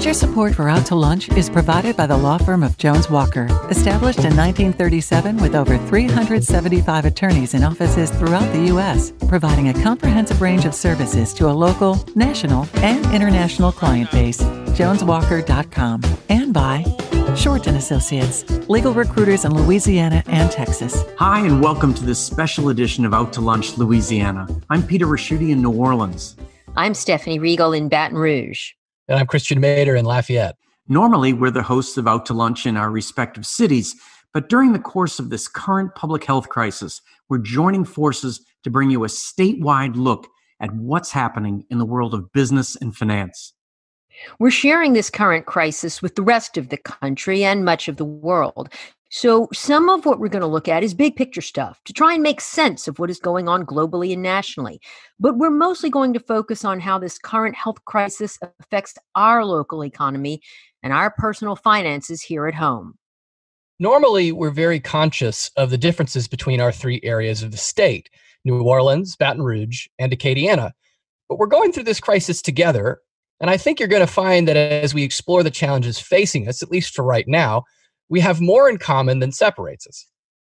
Major support for Out to Lunch is provided by the law firm of Jones Walker, established in 1937 with over 375 attorneys in offices throughout the U.S., providing a comprehensive range of services to a local, national, and international client base. JonesWalker.com and by Shorten Associates, legal recruiters in Louisiana and Texas. Hi, and welcome to this special edition of Out to Lunch Louisiana. I'm Peter Ricchiuti in New Orleans. I'm Stephanie Riegel in Baton Rouge. And I'm Christiaan Mader in Lafayette. Normally, we're the hosts of Out to Lunch in our respective cities, but during the course of this current public health crisis, we're joining forces to bring you a statewide look at what's happening in the world of business and finance. We're sharing this current crisis with the rest of the country and much of the world. So, some of what we're going to look at is big picture stuff to try and make sense of what is going on globally and nationally. But we're mostly going to focus on how this current health crisis affects our local economy and our personal finances here at home. Normally, we're very conscious of the differences between our three areas of the state New Orleans, Baton Rouge, and Acadiana. But we're going through this crisis together. And I think you're going to find that as we explore the challenges facing us, at least for right now, we have more in common than separates us.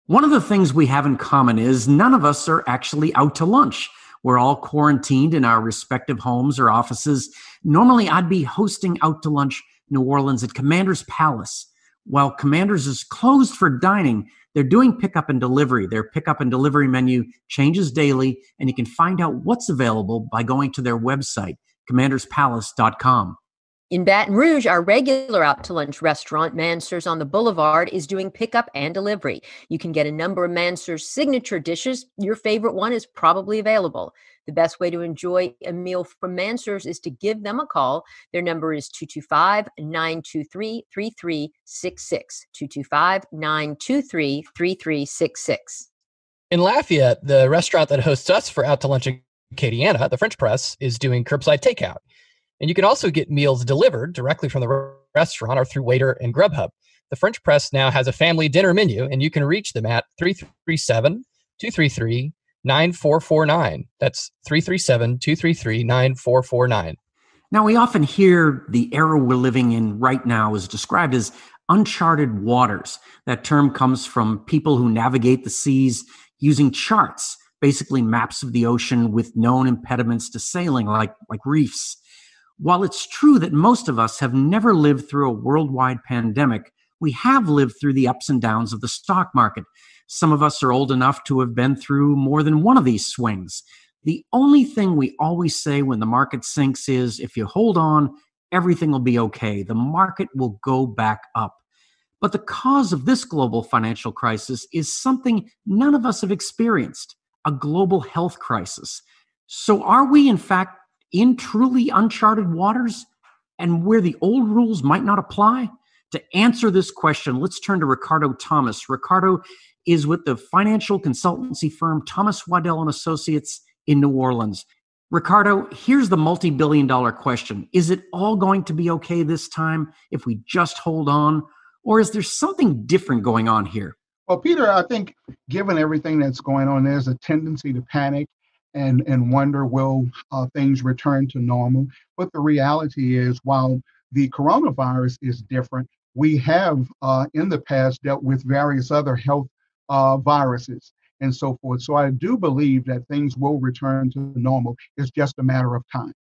One of the things we have in common is none of us are actually out to lunch. We're all quarantined in our respective homes or offices. Normally, I'd be hosting out to lunch New Orleans at Commander's Palace. While Commander's is closed for dining, they're doing pickup and delivery. Their pickup and delivery menu changes daily, and you can find out what's available by going to their website, commanderspalace.com. In Baton Rouge, our regular out to lunch restaurant, Mansur's on the Boulevard, is doing pickup and delivery. You can get a number of Mansur's signature dishes. Your favorite one is probably available. The best way to enjoy a meal from Mansur's is to give them a call. Their number is 225 923 3366. 225 923 3366. In Lafayette, the restaurant that hosts us for Out to Lunch in Acadiana, the French Press, is doing curbside takeout. And you can also get meals delivered directly from the restaurant or through Waitr and Grubhub. The French Press now has a family dinner menu, and you can reach them at 337 233 9449. That's 337 233 9449. Now, we often hear the era we're living in right now is described as uncharted waters. That term comes from people who navigate the seas using charts, basically maps of the ocean with known impediments to sailing, like, like reefs. While it's true that most of us have never lived through a worldwide pandemic, we have lived through the ups and downs of the stock market. Some of us are old enough to have been through more than one of these swings. The only thing we always say when the market sinks is if you hold on, everything will be okay. The market will go back up. But the cause of this global financial crisis is something none of us have experienced a global health crisis. So, are we in fact in truly uncharted waters and where the old rules might not apply? To answer this question, let's turn to Ricardo Thomas. Ricardo is with the financial consultancy firm Thomas Waddell and Associates in New Orleans. Ricardo, here's the multi billion dollar question Is it all going to be okay this time if we just hold on? Or is there something different going on here? Well, Peter, I think given everything that's going on, there's a tendency to panic and and wonder will uh, things return to normal? But the reality is while the coronavirus is different we have uh, in the past dealt with various other health uh, viruses and so forth. So i do believe that things will return to normal. It's just a matter of time.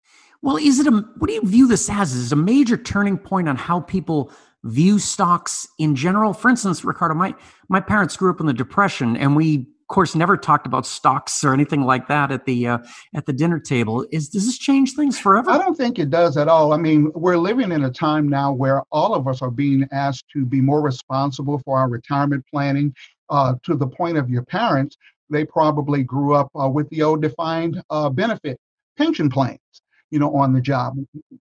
Well is it a what do you view this as? Is a major turning point on how people view stocks in general? For instance ricardo my my parents grew up in the depression and we course, never talked about stocks or anything like that at the uh, at the dinner table. Is does this change things forever? I don't think it does at all. I mean, we're living in a time now where all of us are being asked to be more responsible for our retirement planning. Uh, to the point of your parents, they probably grew up uh, with the old defined uh, benefit pension plans you know, on the job.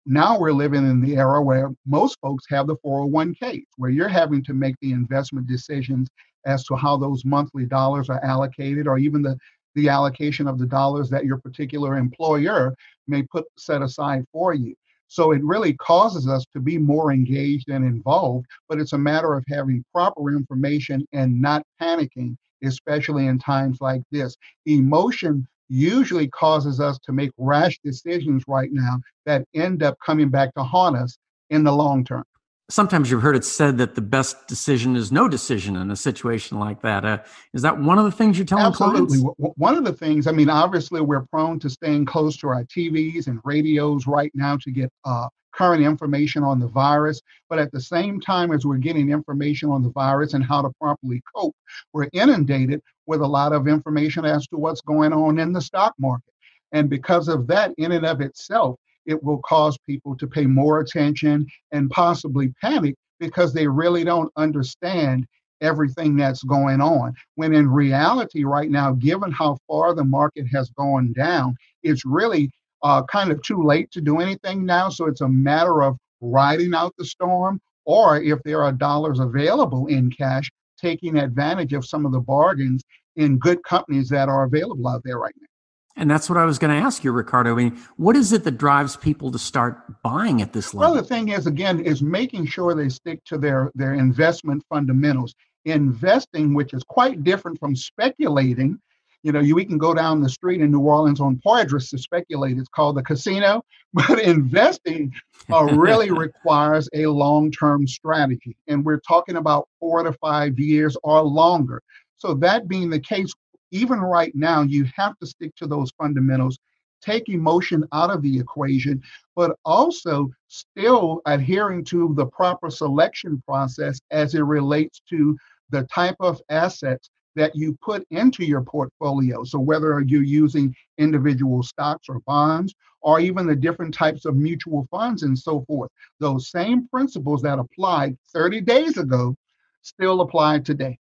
Now we're living in the era where most folks have the 401k, where you're having to make the investment decisions as to how those monthly dollars are allocated or even the the allocation of the dollars that your particular employer may put set aside for you. So it really causes us to be more engaged and involved, but it's a matter of having proper information and not panicking, especially in times like this. Emotion usually causes us to make rash decisions right now that end up coming back to haunt us in the long term. Sometimes you've heard it said that the best decision is no decision in a situation like that. Uh, is that one of the things you're telling Absolutely. clients? One of the things, I mean, obviously, we're prone to staying close to our TVs and radios right now to get uh, current information on the virus. But at the same time as we're getting information on the virus and how to properly cope, we're inundated with a lot of information as to what's going on in the stock market. And because of that, in and of itself, it will cause people to pay more attention and possibly panic because they really don't understand everything that's going on. When in reality, right now, given how far the market has gone down, it's really uh, kind of too late to do anything now. So it's a matter of riding out the storm, or if there are dollars available in cash, taking advantage of some of the bargains in good companies that are available out there right now. And that's what I was going to ask you, Ricardo. I mean, what is it that drives people to start buying at this level? Well, the thing is, again, is making sure they stick to their their investment fundamentals. Investing, which is quite different from speculating. You know, you we can go down the street in New Orleans on Poydras to speculate. It's called the casino. But investing uh, really requires a long-term strategy, and we're talking about four to five years or longer. So that being the case, even right now, you have to stick to those fundamentals, take emotion out of the equation, but also still adhering to the proper selection process as it relates to the type of assets that you put into your portfolio. So, whether you're using individual stocks or bonds, or even the different types of mutual funds and so forth, those same principles that applied 30 days ago still apply today.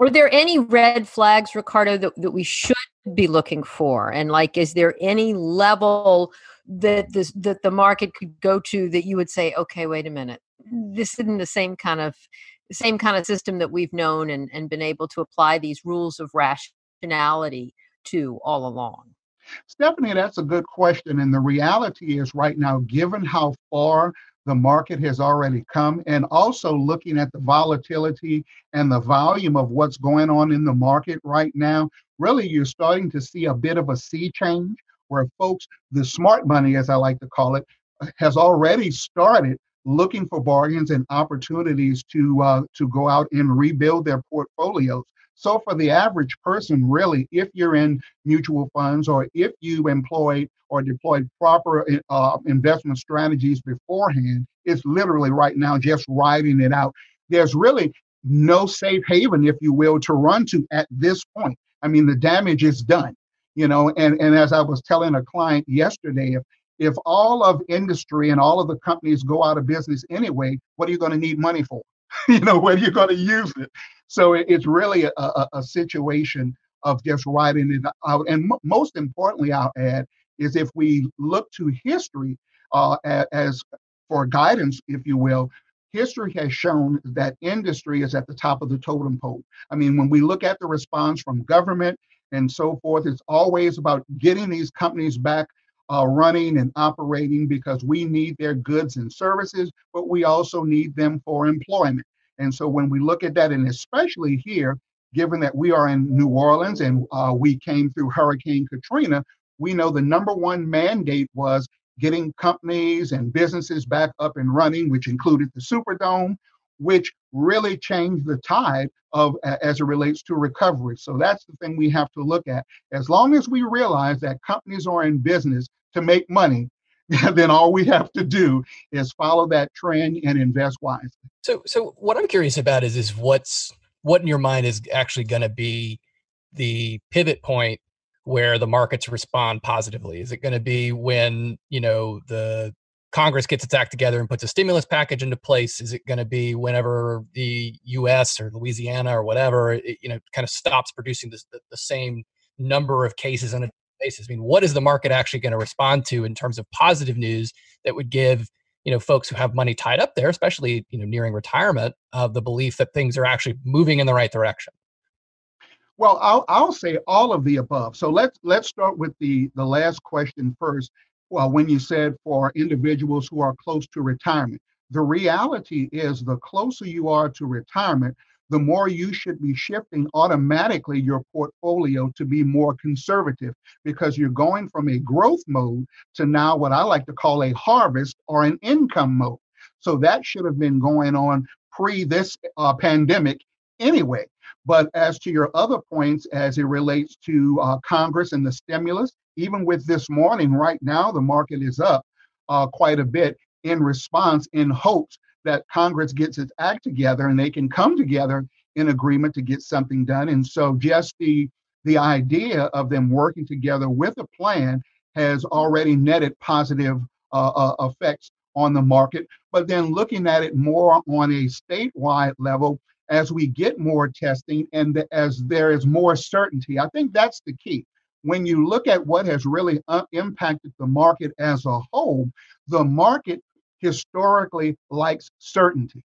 Are there any red flags, Ricardo, that, that we should be looking for? And like, is there any level that this that the market could go to that you would say, okay, wait a minute, this isn't the same kind of same kind of system that we've known and, and been able to apply these rules of rationality to all along? Stephanie, that's a good question. And the reality is, right now, given how far the market has already come, and also looking at the volatility and the volume of what's going on in the market right now, really you're starting to see a bit of a sea change where folks, the smart money, as I like to call it, has already started looking for bargains and opportunities to uh, to go out and rebuild their portfolios. So for the average person, really, if you're in mutual funds or if you employ or deployed proper uh, investment strategies beforehand, it's literally right now just riding it out. There's really no safe haven, if you will, to run to at this point. I mean, the damage is done, you know. And and as I was telling a client yesterday, if if all of industry and all of the companies go out of business anyway, what are you going to need money for? you know, where are going to use it? So it, it's really a, a, a, situation of just writing it out. And m- most importantly, I'll add, is if we look to history uh, as for guidance, if you will, history has shown that industry is at the top of the totem pole. I mean, when we look at the response from government and so forth, it's always about getting these companies back uh, running and operating because we need their goods and services, but we also need them for employment. And so when we look at that, and especially here, given that we are in New Orleans and uh, we came through Hurricane Katrina, we know the number one mandate was getting companies and businesses back up and running, which included the Superdome, which really changed the tide of as it relates to recovery. So that's the thing we have to look at. As long as we realize that companies are in business to make money, then all we have to do is follow that trend and invest wisely. So so what I'm curious about is is what's what in your mind is actually going to be the pivot point where the markets respond positively? Is it going to be when you know the Congress gets its act together and puts a stimulus package into place? Is it going to be whenever the U.S. or Louisiana or whatever, it, you know, kind of stops producing the, the same number of cases on a basis? I mean, what is the market actually going to respond to in terms of positive news that would give you know folks who have money tied up there, especially you know nearing retirement, of uh, the belief that things are actually moving in the right direction? Well, I'll, I'll say all of the above. So let's let's start with the the last question first. Well, when you said for individuals who are close to retirement, the reality is the closer you are to retirement, the more you should be shifting automatically your portfolio to be more conservative because you're going from a growth mode to now what I like to call a harvest or an income mode. So that should have been going on pre this uh, pandemic anyway. But as to your other points, as it relates to uh, Congress and the stimulus, even with this morning, right now, the market is up uh, quite a bit in response in hopes that Congress gets its act together and they can come together in agreement to get something done. And so just the the idea of them working together with a plan has already netted positive uh, uh, effects on the market. But then looking at it more on a statewide level, as we get more testing and the, as there is more certainty, I think that's the key. When you look at what has really uh, impacted the market as a whole, the market historically likes certainty.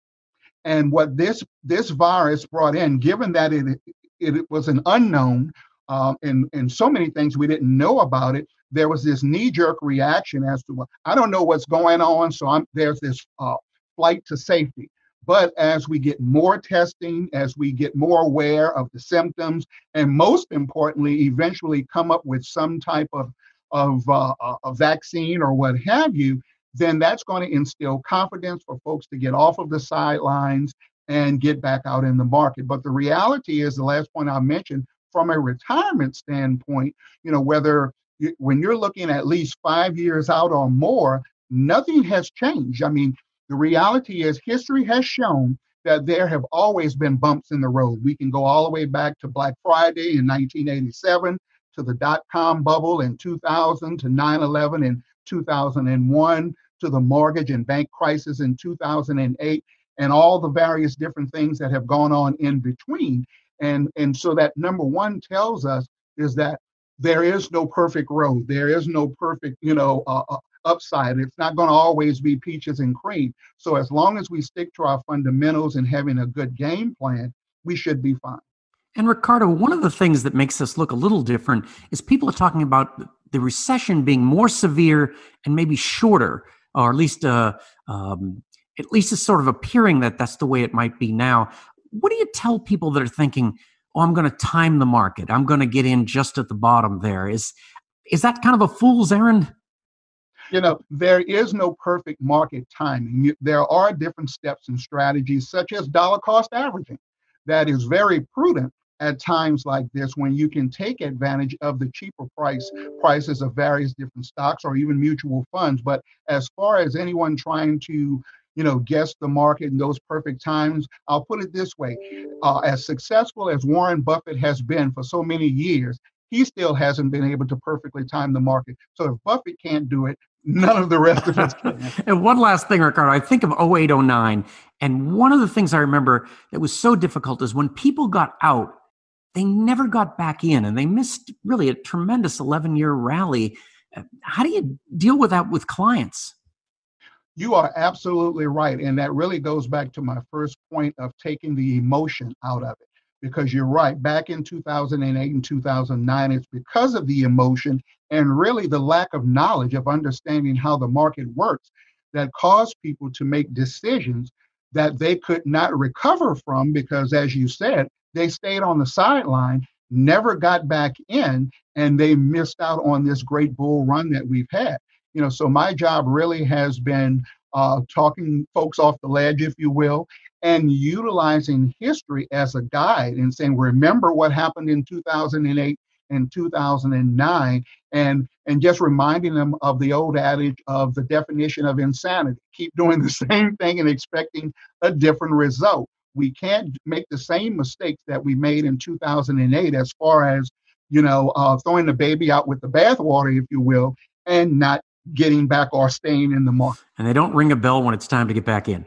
And what this this virus brought in, given that it it was an unknown um, and and so many things we didn't know about it, there was this knee jerk reaction as to well, I don't know what's going on, so I'm there's this uh, flight to safety. But as we get more testing, as we get more aware of the symptoms, and most importantly, eventually come up with some type of of uh, a vaccine or what have you, then that's going to instill confidence for folks to get off of the sidelines and get back out in the market. But the reality is, the last point I mentioned, from a retirement standpoint, you know, whether you, when you're looking at least five years out or more, nothing has changed. I mean, the reality is, history has shown that there have always been bumps in the road. We can go all the way back to Black Friday in 1987, to the dot com bubble in 2000, to 9 11 in 2001, to the mortgage and bank crisis in 2008 and all the various different things that have gone on in between. And, and so that number one tells us is that there is no perfect road. There is no perfect, you know, uh, uh upside. It's not going to always be peaches and cream. So as long as we stick to our fundamentals and having a good game plan, we should be fine. And Ricardo, one of the things that makes us look a little different is people are talking about the recession being more severe and maybe shorter or at least uh, um, at least it's sort of appearing that that's the way it might be now. What do you tell people that are thinking, "Oh, I'm going to time the market. I'm going to get in just at the bottom"? There is is that kind of a fool's errand? You know, there is no perfect market timing. There are different steps and strategies, such as dollar cost averaging, that is very prudent at times like this when you can take advantage of the cheaper price prices of various different stocks or even mutual funds but as far as anyone trying to you know guess the market in those perfect times i'll put it this way uh, as successful as warren buffett has been for so many years he still hasn't been able to perfectly time the market so if buffett can't do it none of the rest of us can. and one last thing, Ricardo, I think of 0809. And one of the things I remember that was so difficult is when people got out, they never got back in and they missed really a tremendous 11 year rally. How do you deal with that with clients? You are absolutely right. And that really goes back to my first point of taking the emotion out of it. Because you're right, back in 2008 and 2009, it's because of the emotion and really the lack of knowledge of understanding how the market works that caused people to make decisions that they could not recover from because, as you said, they stayed on the sideline, never got back in, and they missed out on this great bull run that we've had. You know, so my job really has been uh, talking folks off the ledge, if you will, and utilizing history as a guide and saying, remember what happened in 2008 and 2009 and and just reminding them of the old adage of the definition of insanity keep doing the same thing and expecting a different result we can't make the same mistakes that we made in 2008 as far as you know uh, throwing the baby out with the bathwater if you will and not getting back or staying in the market. And they don't ring a bell when it's time to get back in.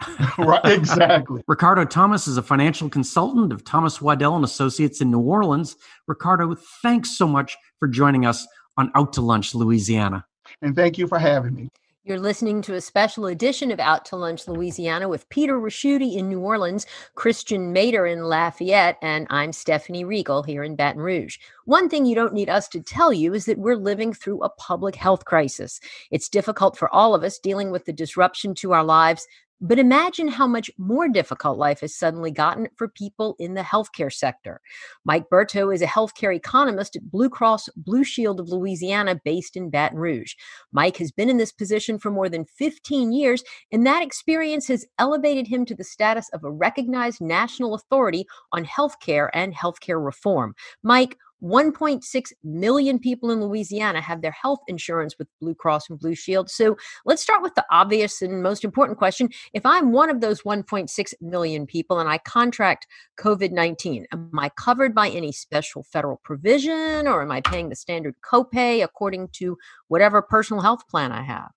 Right exactly. Ricardo thomas is a financial consultant of thomas waddell and associates in new orleans. Ricardo thanks so much for joining us on out to lunch louisiana. And thank you for having me you're listening to a special edition of Out to Lunch Louisiana with Peter Ricchiuti in New Orleans, Christiaan Mader in Lafayette, and I'm Stephanie Riegel here in Baton Rouge. One thing you don't need us to tell you is that we're living through a public health crisis. It's difficult for all of us dealing with the disruption to our lives But imagine how much more difficult life has suddenly gotten for people in the healthcare sector. Mike Bertaut is a healthcare economist at Blue Cross Blue Shield of Louisiana, based in Baton Rouge. Mike has been in this position for more than 15 years, and that experience has elevated him to the status of a recognized national authority on healthcare and healthcare reform. Mike, 1.6 million people in Louisiana have their health insurance with Blue Cross and Blue Shield. So let's start with the obvious and most important question. If I'm one of those 1.6 million people and I contract COVID 19, am I covered by any special federal provision or am I paying the standard copay according to whatever personal health plan I have?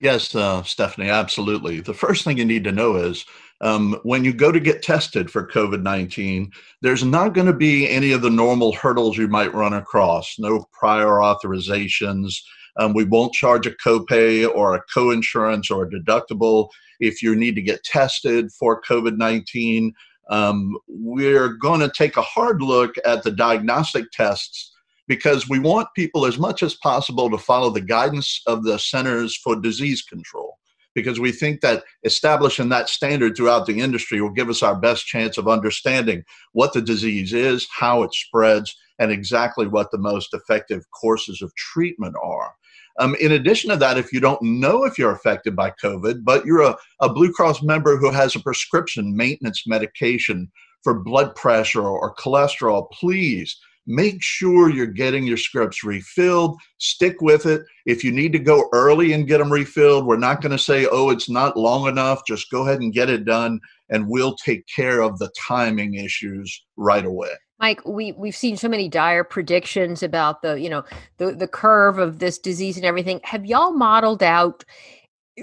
Yes, uh, Stephanie, absolutely. The first thing you need to know is um, when you go to get tested for COVID 19, there's not going to be any of the normal hurdles you might run across, no prior authorizations. Um, we won't charge a copay or a coinsurance or a deductible if you need to get tested for COVID 19. Um, we're going to take a hard look at the diagnostic tests because we want people as much as possible to follow the guidance of the Centers for Disease Control because we think that establishing that standard throughout the industry will give us our best chance of understanding what the disease is, how it spreads, and exactly what the most effective courses of treatment are. Um, in addition to that, if you don't know if you're affected by COVID, but you're a, a Blue Cross member who has a prescription maintenance medication for blood pressure or cholesterol, please make sure you're getting your scripts refilled. Stick with it. If you need to go early and get them refilled, we're not going to say, oh, it's not long enough. Just go ahead and get it done, and we'll take care of the timing issues right away. Mike, we we've seen so many dire predictions about the you know the the curve of this disease and everything. Have y'all modeled out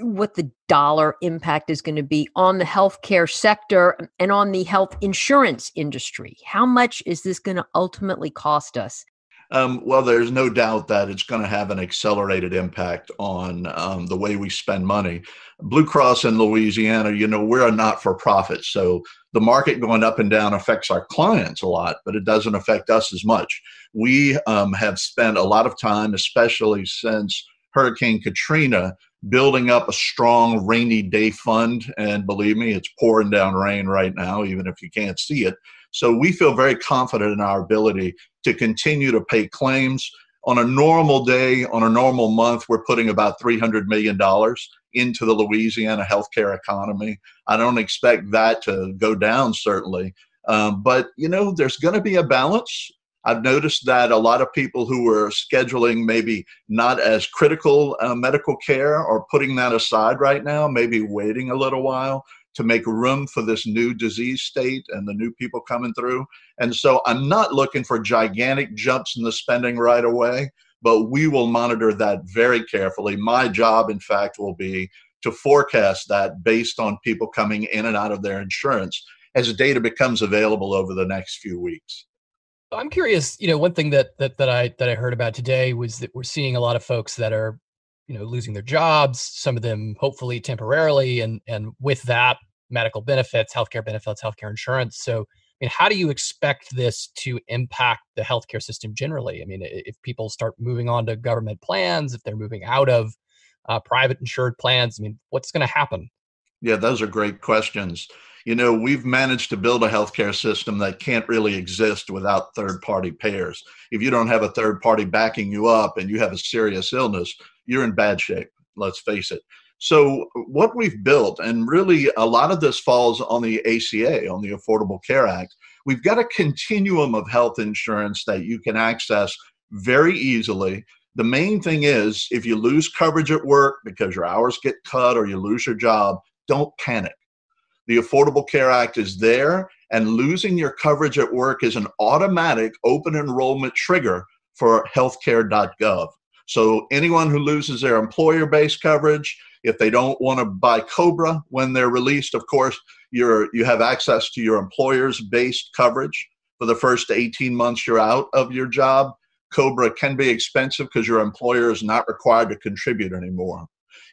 what the dollar impact is going to be on the healthcare sector and on the health insurance industry. How much is this going to ultimately cost us? Um, well, there's no doubt that it's going to have an accelerated impact on um, the way we spend money. Blue Cross in Louisiana, you know, we're a not for profit. So the market going up and down affects our clients a lot, but it doesn't affect us as much. We um, have spent a lot of time, especially since Hurricane Katrina, building up a strong rainy day fund. And believe me, it's pouring down rain right now, even if you can't see it. So we feel very confident in our ability to continue to pay claims. On a normal day, on a normal month, we're putting about $300 million into the Louisiana healthcare economy. I don't expect that to go down, certainly. Um, but, you know, there's going to be a balance. I've noticed that a lot of people who are scheduling maybe not as critical uh, medical care are putting that aside right now, maybe waiting a little while to make room for this new disease state and the new people coming through. And so I'm not looking for gigantic jumps in the spending right away, but we will monitor that very carefully. My job, in fact, will be to forecast that based on people coming in and out of their insurance as data becomes available over the next few weeks. I'm curious. You know, one thing that that that I that I heard about today was that we're seeing a lot of folks that are, you know, losing their jobs. Some of them hopefully temporarily, and and with that, medical benefits, healthcare benefits, healthcare insurance. So, I mean, how do you expect this to impact the healthcare system generally? I mean, if people start moving on to government plans, if they're moving out of uh, private insured plans, I mean, what's going to happen? Yeah, those are great questions you know, we've managed to build a healthcare system that can't really exist without third party payers. If you don't have a third party backing you up and you have a serious illness, you're in bad shape. Let's face it. So, what we've built, and really a lot of this falls on the ACA, on the Affordable Care Act, we've got a continuum of health insurance that you can access very easily. The main thing is if you lose coverage at work because your hours get cut or you lose your job, don't panic the Affordable Care Act is there, and losing your coverage at work is an automatic open enrollment trigger for healthcare.gov. So anyone who loses their employer based coverage, if they don't want to buy Cobra when they're released, of course, you're, you have access to your employer's based coverage for the first 18 months you're out of your job. Cobra can be expensive because your employer is not required to contribute anymore.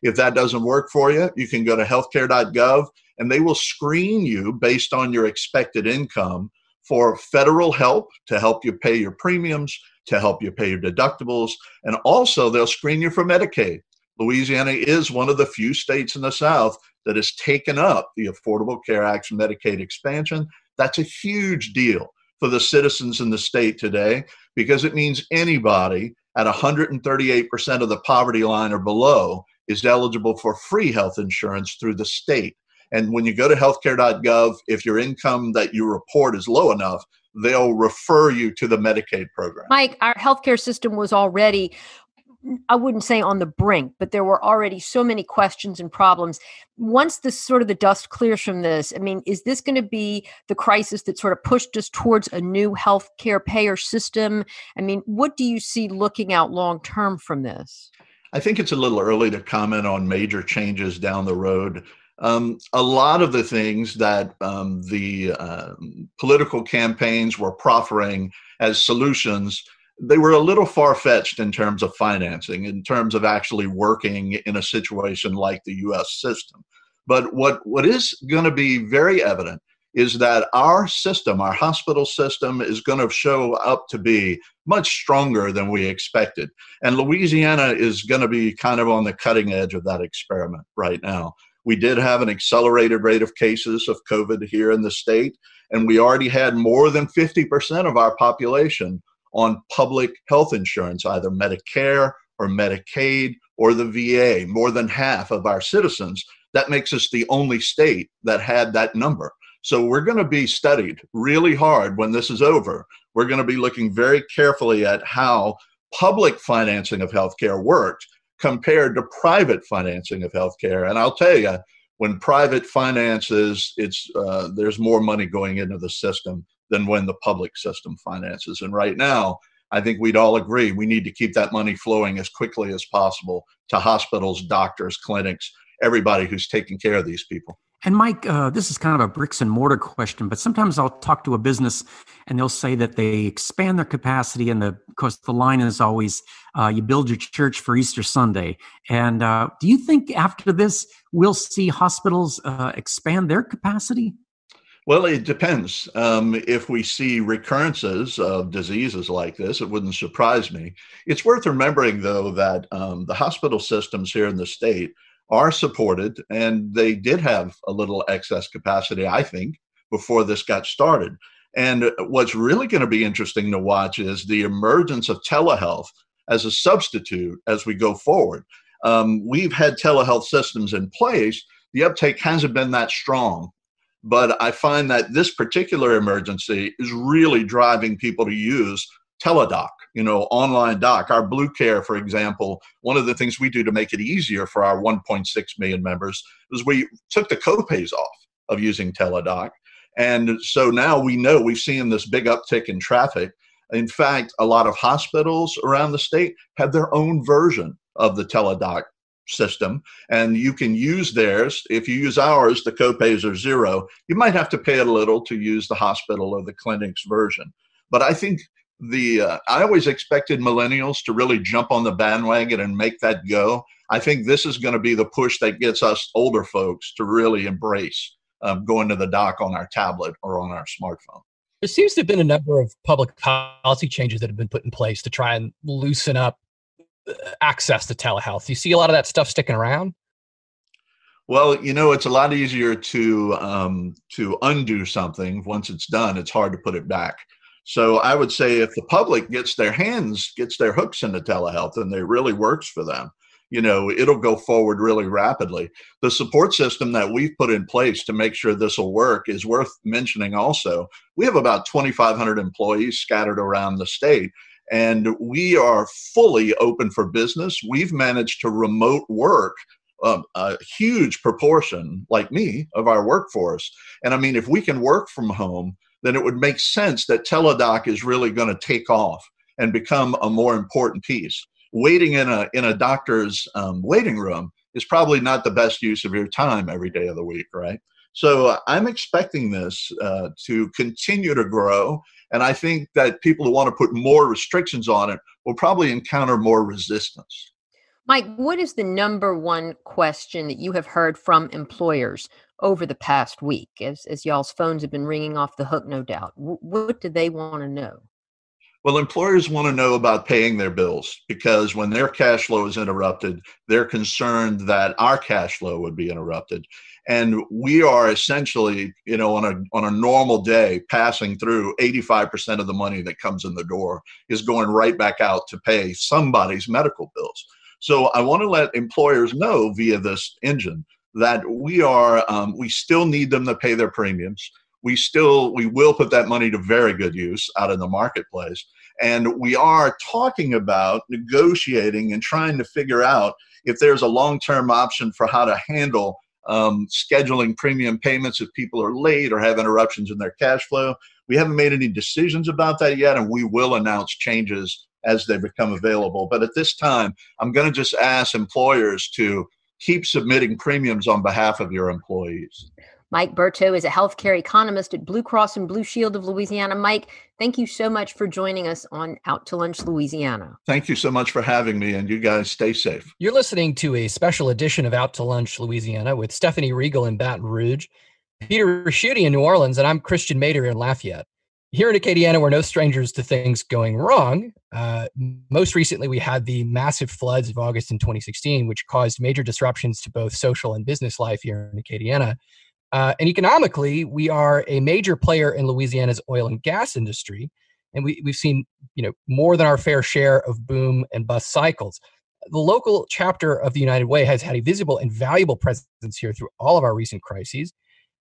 If that doesn't work for you, you can go to healthcare.gov and they will screen you based on your expected income for federal help to help you pay your premiums, to help you pay your deductibles, and also they'll screen you for Medicaid. Louisiana is one of the few states in the South that has taken up the Affordable Care Act's Medicaid expansion. That's a huge deal for the citizens in the state today because it means anybody at 138% of the poverty line or below is eligible for free health insurance through the state. And when you go to healthcare.gov, if your income that you report is low enough, they'll refer you to the Medicaid program. Mike, our healthcare system was already I wouldn't say on the brink, but there were already so many questions and problems. Once the sort of the dust clears from this, I mean, is this going to be the crisis that sort of pushed us towards a new healthcare payer system? I mean, what do you see looking out long term from this? I think it's a little early to comment on major changes down the road. Um, a lot of the things that um, the uh, political campaigns were proffering as solutions they were a little far fetched in terms of financing, in terms of actually working in a situation like the US system. But what, what is going to be very evident is that our system, our hospital system, is going to show up to be much stronger than we expected. And Louisiana is going to be kind of on the cutting edge of that experiment right now. We did have an accelerated rate of cases of COVID here in the state, and we already had more than 50% of our population on public health insurance, either Medicare or Medicaid or the VA, more than half of our citizens. That makes us the only state that had that number. So we're going to be studied really hard when this is over. We're going to be looking very carefully at how public financing of healthcare worked compared to private financing of healthcare. And I'll tell you, when private finances, it's uh, there's more money going into the system than when the public system finances. And right now, I think we'd all agree we need to keep that money flowing as quickly as possible to hospitals, doctors, clinics, everybody who's taking care of these people. And Mike, uh, this is kind of a bricks and mortar question, but sometimes I'll talk to a business and they'll say that they expand their capacity, and the, of course the line is always, uh, "You build your church for Easter Sunday." And uh, do you think after this we'll see hospitals uh, expand their capacity? Well, it depends. Um, if we see recurrences of diseases like this, it wouldn't surprise me. It's worth remembering, though, that um, the hospital systems here in the state are supported, and they did have a little excess capacity, I think, before this got started. And what's really going to be interesting to watch is the emergence of telehealth as a substitute as we go forward. Um, we've had telehealth systems in place. The uptake hasn't been that strong but I find that this particular emergency is really driving people to use teledoc you know online doc. Our blue care for example one of the things we do to make it easier for our 1.6 million members is we took the copays off of using teledoc and so now we know we've seen this big uptick in traffic. In fact a lot of hospitals around the state have their own version of the teledoc system. And you can use theirs. If you use ours the copays are zero. You might have to pay a little to use the hospital or the clinic's version. But i think the uh, i always expected millennials to really jump on the bandwagon and make that go i think this is going to be the push that gets us older folks to really embrace um, going to the doc on our tablet or on our smartphone there seems to have been a number of public policy changes that have been put in place to try and loosen up access to telehealth. You see a lot of that stuff sticking around. Well, you know, it's a lot easier to um, to undo something once it's done. It's hard to put it back. So I would say if the public gets their hands, gets their hooks into telehealth, and it really works for them, you know, it'll go forward really rapidly. The support system that we've put in place to make sure this will work is worth mentioning. Also, we have about 2,500 employees scattered around the state, and we are fully open for business. We've managed to remote work um, a huge proportion, like me, of our workforce. And I mean, if we can work from home, then it would make sense that teledoc is really going to take off and become a more important piece. Waiting in a in a doctor's um, waiting room is probably not the best use of your time every day of the week, right? So uh, I'm expecting this uh, to continue to grow and I think that people who want to put more restrictions on it will probably encounter more resistance. Mike, what is the number one question that you have heard from employers over the past week as, as y'all's phones have been ringing off the hook, no doubt? What do they want to know? Well, employers want to know about paying their bills because when their cash flow is interrupted, they're concerned that our cash flow would be interrupted. And we are essentially, you know, on a on a normal day, passing through 85% of the money that comes in the door is going right back out to pay somebody's medical bills. So I want to let employers know via this engine that we are um, we still need them to pay their premiums. We still we will put that money to very good use out in the marketplace. And we are talking about negotiating and trying to figure out if there's a long-term option for how to handle um, scheduling premium payments if people are late or have interruptions in their cash flow. We haven't made any decisions about that yet and we will announce changes as they become available but at this time i'm going to just ask employers to keep submitting premiums on behalf of your employees Mike Bertaut is a healthcare economist at Blue Cross and Blue Shield of Louisiana. Mike, thank you so much for joining us on Out to Lunch Louisiana. Thank you so much for having me, and you guys stay safe. You're listening to a special edition of Out to Lunch Louisiana with Stephanie Riegel in Baton Rouge, Peter Ricchiuti in New Orleans, and I'm Christiaan Mader in Lafayette. Here in Acadiana, we're no strangers to things going wrong. Uh, most recently, we had the massive floods of August in 2016, which caused major disruptions to both social and business life here in Acadiana. Uh, and economically, we are a major player in Louisiana's oil and gas industry, and we, we've seen you know more than our fair share of boom and bust cycles. The local chapter of the United Way has had a visible and valuable presence here through all of our recent crises.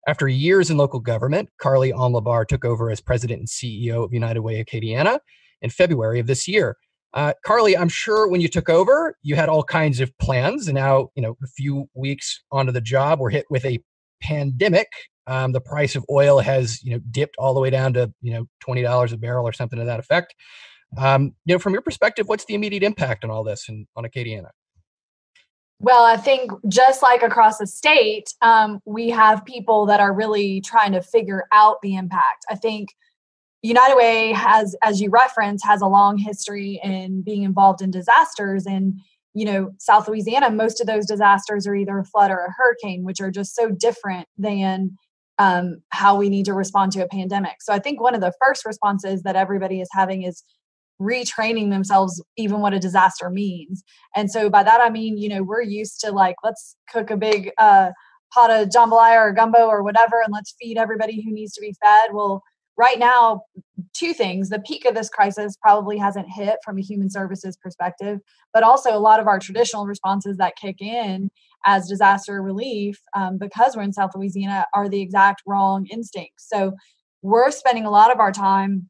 After years in local government, Carlee Alm-LaBarr took over as president and CEO of United Way Acadiana in February of this year. Uh, Carlee, I'm sure when you took over, you had all kinds of plans, and now you know a few weeks onto the job, we're hit with a pandemic, um, the price of oil has you know dipped all the way down to you know twenty dollars a barrel or something to that effect. Um, you know, from your perspective, what's the immediate impact on all this and on Acadiana? Well, I think just like across the state, um, we have people that are really trying to figure out the impact. I think United Way has, as you reference, has a long history in being involved in disasters and you know, South Louisiana, most of those disasters are either a flood or a hurricane, which are just so different than um, how we need to respond to a pandemic. So I think one of the first responses that everybody is having is retraining themselves even what a disaster means. And so by that I mean, you know, we're used to like let's cook a big uh, pot of jambalaya or gumbo or whatever, and let's feed everybody who needs to be fed. Well, right now two things the peak of this crisis probably hasn't hit from a human services perspective but also a lot of our traditional responses that kick in as disaster relief um, because we're in south louisiana are the exact wrong instincts so we're spending a lot of our time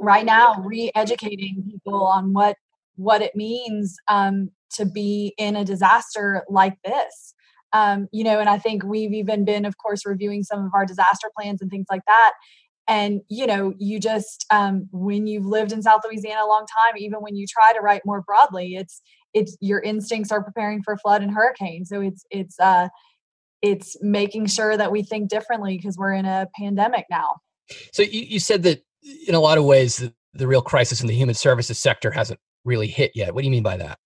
right now re-educating people on what what it means um, to be in a disaster like this. Um, you know and i think we've even been of course reviewing some of our disaster plans and things like that. And you know you just um, when you've lived in south louisiana a long time even when you try to write more broadly it's it's your instincts are preparing for flood and hurricane. So it's it's uh it's making sure that we think differently because we're in a pandemic now. So you, you said that in a lot of ways the, the real crisis in the human services sector hasn't really hit yet what do you mean by that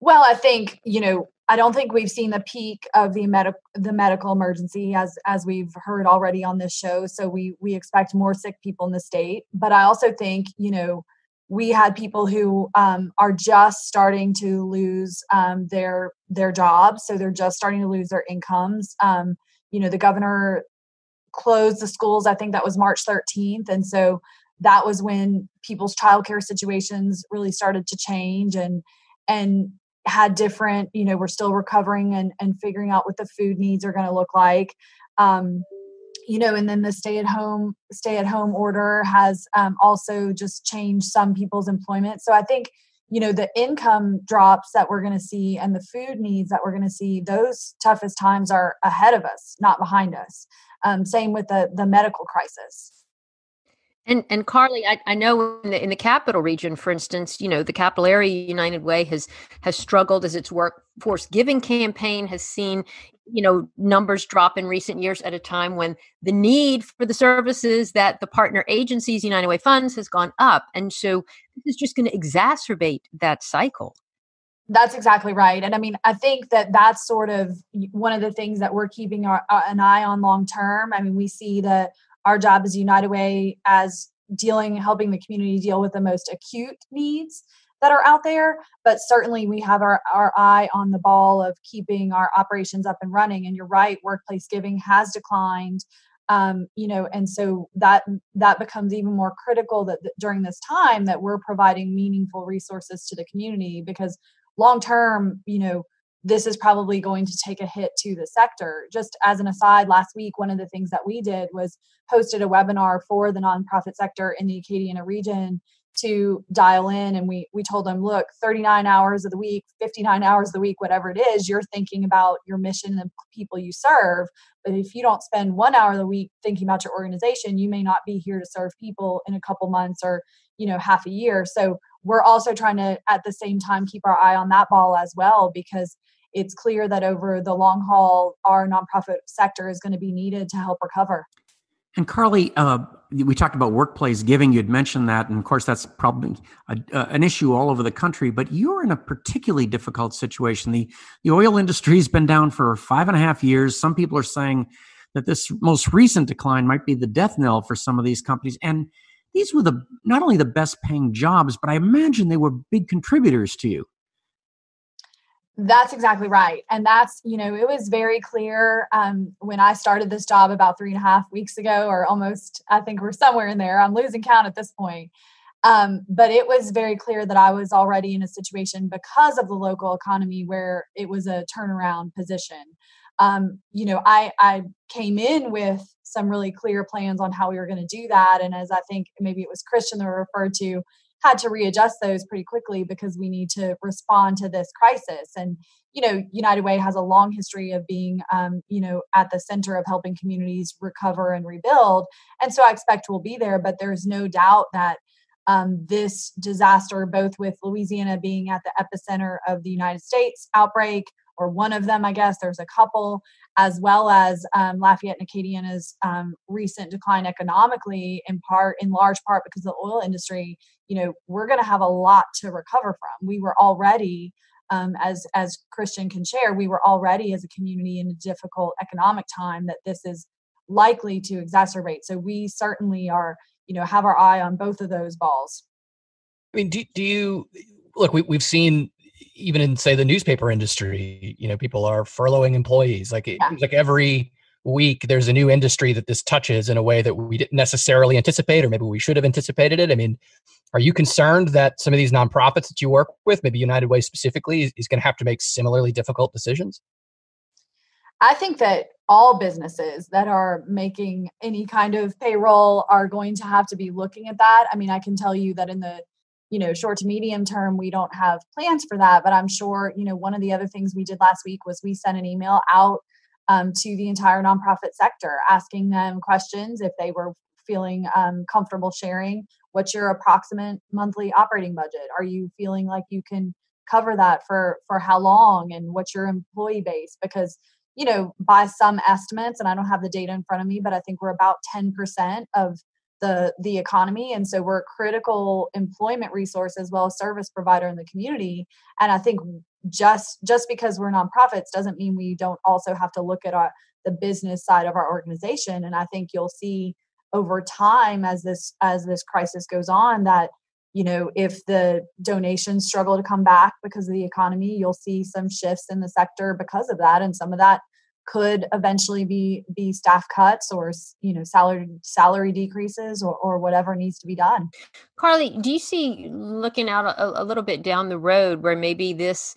well i think you know I don't think we've seen the peak of the medical the medical emergency as as we've heard already on this show. So we we expect more sick people in the state. But I also think you know we had people who um, are just starting to lose um, their their jobs, so they're just starting to lose their incomes. Um, you know, the governor closed the schools. I think that was March 13th, and so that was when people's childcare situations really started to change and and had different you know we're still recovering and, and figuring out what the food needs are going to look like um, you know and then the stay at home stay at home order has um, also just changed some people's employment so i think you know the income drops that we're going to see and the food needs that we're going to see those toughest times are ahead of us not behind us. Um, same with the the medical crisis and and Carlee, I, I know in the in the capital region, for instance, you know the capital area United Way has has struggled as its workforce giving campaign has seen you know numbers drop in recent years at a time when the need for the services that the partner agencies United Way funds has gone up, and so this is just going to exacerbate that cycle. That's exactly right, and I mean I think that that's sort of one of the things that we're keeping our, uh, an eye on long term. I mean we see that our job as United Way as dealing helping the community deal with the most acute needs that are out there. But certainly we have our, our eye on the ball of keeping our operations up and running. And you're right workplace giving has declined um, you know and so that that becomes even more critical that, that during this time that we're providing meaningful resources to the community because long term you know this is probably going to take a hit to the sector. Just as an aside, last week, one of the things that we did was hosted a webinar for the nonprofit sector in the Acadiana region to dial in and we we told them look 39 hours of the week 59 hours of the week whatever it is you're thinking about your mission and the people you serve but if you don't spend one hour of the week thinking about your organization you may not be here to serve people in a couple months or you know half a year so we're also trying to at the same time keep our eye on that ball as well because it's clear that over the long haul, our nonprofit sector is going to be needed to help recover. And Carlee, uh, we talked about workplace giving. you'd mentioned that, and of course, that's probably a, uh, an issue all over the country. But you're in a particularly difficult situation. the The oil industry has been down for five and a half years. Some people are saying that this most recent decline might be the death knell for some of these companies. And these were the not only the best paying jobs, but I imagine they were big contributors to you. That's exactly right. And that's, you know, it was very clear um, when I started this job about three and a half weeks ago, or almost, I think we're somewhere in there. I'm losing count at this point. Um, but it was very clear that I was already in a situation because of the local economy where it was a turnaround position. Um, you know, I, I came in with some really clear plans on how we were going to do that. And as I think maybe it was Christiaan that referred to, had to readjust those pretty quickly because we need to respond to this crisis. And you know, United Way has a long history of being, um, you know, at the center of helping communities recover and rebuild. And so I expect we'll be there. But there's no doubt that um, this disaster, both with Louisiana being at the epicenter of the United States outbreak, or one of them, I guess, there's a couple, as well as um, Lafayette and Acadiana's um, recent decline economically, in part, in large part, because the oil industry. You know, we're going to have a lot to recover from. We were already, um, as as Christiaan can share, we were already as a community in a difficult economic time that this is likely to exacerbate. So we certainly are, you know, have our eye on both of those balls. I mean, do, do you look? We, we've seen even in say the newspaper industry, you know, people are furloughing employees. Like it yeah. like every week there's a new industry that this touches in a way that we didn't necessarily anticipate, or maybe we should have anticipated it. I mean, are you concerned that some of these nonprofits that you work with, maybe United Way specifically, is, is going to have to make similarly difficult decisions? I think that all businesses that are making any kind of payroll are going to have to be looking at that. I mean, I can tell you that in the you know short to medium term we don't have plans for that but i'm sure you know one of the other things we did last week was we sent an email out um, to the entire nonprofit sector asking them questions if they were feeling um, comfortable sharing what's your approximate monthly operating budget? Are you feeling like you can cover that for for how long? And what's your employee base? Because you know by some estimates and i don't have the data in front of me but i think we're about 10% of the the economy. And so we're a critical employment resource as well as service provider in the community. And i think just just because we're nonprofits doesn't mean we don't also have to look at our the business side of our organization. And i think you'll see over time as this as this crisis goes on that you know if the donations struggle to come back because of the economy you'll see some shifts in the sector because of that. And some of that could eventually be be staff cuts or you know salary salary decreases or, or whatever needs to be done. Carlee do you see looking out a, a little bit down the road where maybe this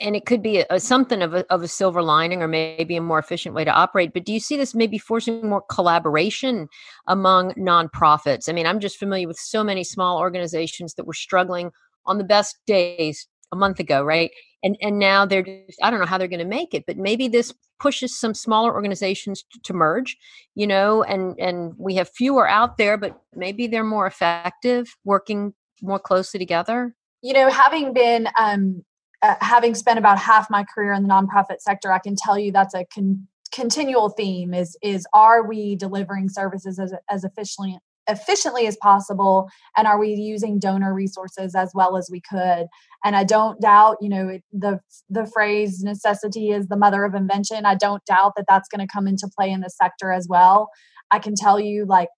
and it could be a, a, something of a, of a silver lining or maybe a more efficient way to operate but do you see this maybe forcing more collaboration among nonprofits? I mean i'm just familiar with so many small organizations that were struggling on the best days a month ago right? And and now they're just, i don't know how they're going to make it but maybe this pushes some smaller organizations to, to, merge you know and and we have fewer out there but maybe they're more effective working more closely together. You know having been um uh, having spent about half my career in the nonprofit sector i can tell you that's a con- continual theme is is are we delivering services as, as efficiently efficiently as possible and are we using donor resources as well as we could? And i don't doubt you know the the phrase necessity is the mother of invention. I don't doubt that that's going to come into play in the sector as well. I can tell you like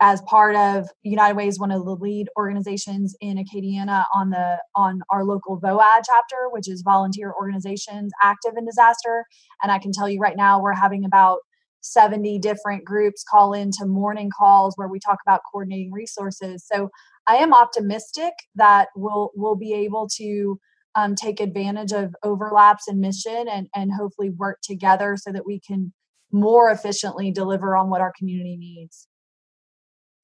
as part of United Way is one of the lead organizations in Acadiana on the on our local VOAD chapter, which is volunteer organizations active in disaster. And I can tell you right now, we're having about 70 different groups call into morning calls where we talk about coordinating resources. So I am optimistic that we'll we'll be able to um, take advantage of overlaps in mission and and hopefully work together so that we can more efficiently deliver on what our community needs.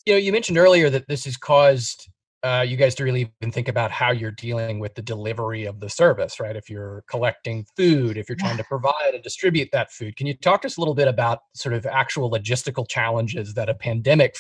You know, you mentioned earlier that this has caused uh, you guys to really even think about how you're dealing with the delivery of the service, right? If you're collecting food, if you're trying to provide and distribute that food, can you talk to us a little bit about sort of actual logistical challenges that a pandemic,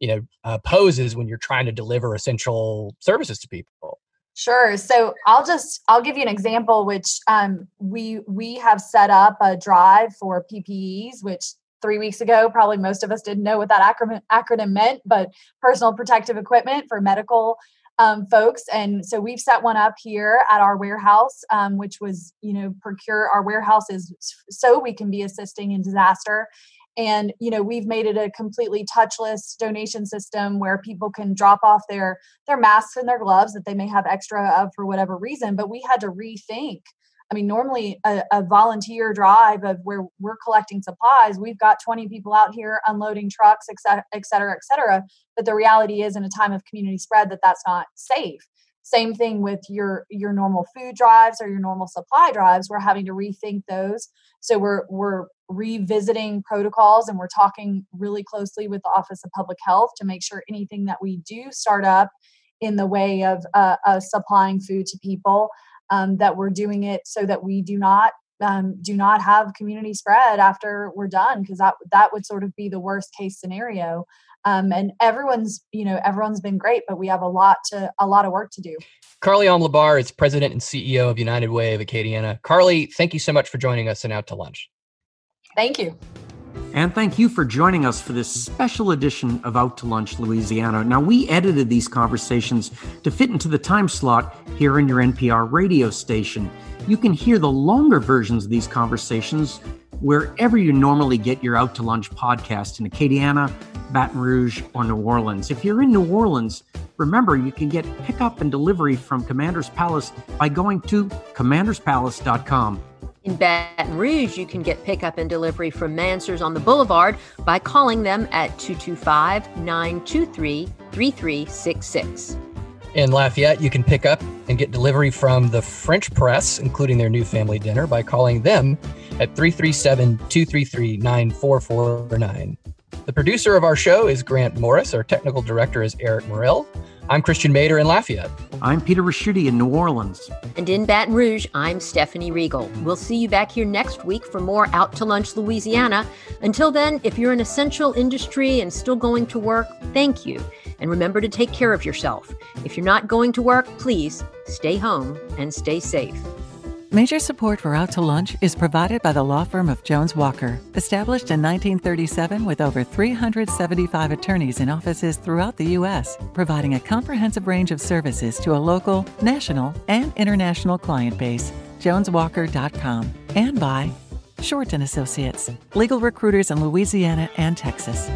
you know, uh, poses when you're trying to deliver essential services to people? Sure. So I'll just I'll give you an example, which um, we we have set up a drive for PPEs, which three weeks ago probably most of us didn't know what that acronym acronym meant, but personal protective equipment for medical um, folks. And so we've set one up here at our warehouse, um, which was you know procure our warehouse is so we can be assisting in disaster and you know we've made it a completely touchless donation system where people can drop off their their masks and their gloves that they may have extra of for whatever reason but we had to rethink mean normally a, a volunteer drive of where we're collecting supplies we've got 20 people out here unloading trucks et cetera et cetera et cetera. But the reality is in a time of community spread that that's not safe. Same thing with your your normal food drives or your normal supply drives. We're having to rethink those. So we're we're revisiting protocols and we're talking really closely with the office of public health to make sure anything that we do start up in the way of uh, uh, supplying food to people um, that we're doing it so that we do not um, do not have community spread after we're done because that that would sort of be the worst case scenario. Um, and everyone's you know everyone's been great but we have a lot to a lot of work to do. Carlee Alm-LaBarr is president and ceo of united way of acadiana. Carlee thank you so much for joining us and out to lunch. Thank you and thank you for joining us for this special edition of Out to Lunch Louisiana. Now, we edited these conversations to fit into the time slot here in your NPR radio station. You can hear the longer versions of these conversations wherever you normally get your Out to Lunch podcast in Acadiana, Baton Rouge, or New Orleans. If you're in New Orleans, remember you can get pickup and delivery from Commander's Palace by going to commanderspalace.com. In Baton Rouge, you can get pickup and delivery from Mansurs on the Boulevard by calling them at 225 923 3366. In Lafayette, you can pick up and get delivery from the French Press, including their new family dinner, by calling them at 337 233 9449. The producer of our show is Grant Morris. Our technical director is Eric Morell. I'm Christiaan Mader in Lafayette. I'm Peter Ricchiuti in New Orleans. And in Baton Rouge, I'm Stephanie Riegel. We'll see you back here next week for more Out to Lunch Louisiana. Until then, if you're an essential industry and still going to work, thank you. And remember to take care of yourself. If you're not going to work, please stay home and stay safe. Major support for Out to Lunch is provided by the law firm of Jones Walker, established in 1937 with over 375 attorneys in offices throughout the U.S., providing a comprehensive range of services to a local, national, and international client base. JonesWalker.com and by Short and Associates, legal recruiters in Louisiana and Texas.